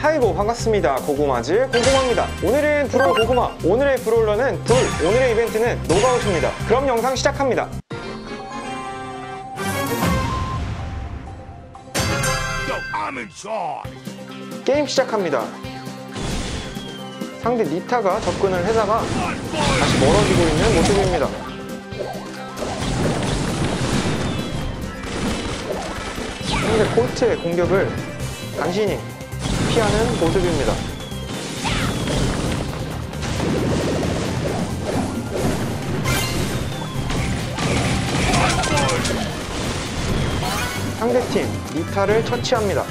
하이고 반갑습니다 고구마즈 고구마입니다 오늘은 브롤 고구마 오늘의 브롤러는 둘 오늘의 이벤트는 노가웃입니다 그럼 영상 시작합니다. 게임 시작합니다 상대 니타가 접근을 해다가. 다시 멀어지고 있는 모습입니다 상대 콜트의 공격을 간신히 피하는 모습입니다 상대팀 니타를 처치합니다.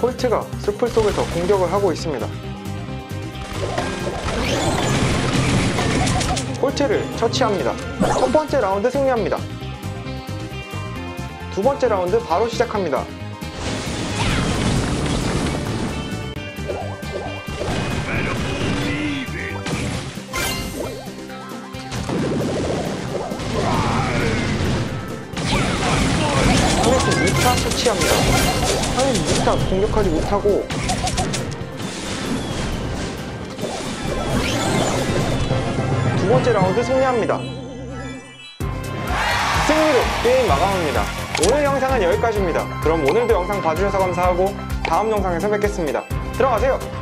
콜트가 숲을 속에서 공격을 하고 있습니다. 콜트를 처치합니다. 첫 번째 라운드 승리합니다. 두 번째 라운드 바로 시작합니다. 상대팀 미타 처치합니다. 상대팀 미타 공격하지 못하고 두 번째 라운드 승리합니다. 승리로 게임 마감합니다. 오늘 영상은 여기까지입니다. 그럼 오늘도 영상 봐주셔서 감사하고 다음 영상에서 뵙겠습니다. 들어가세요!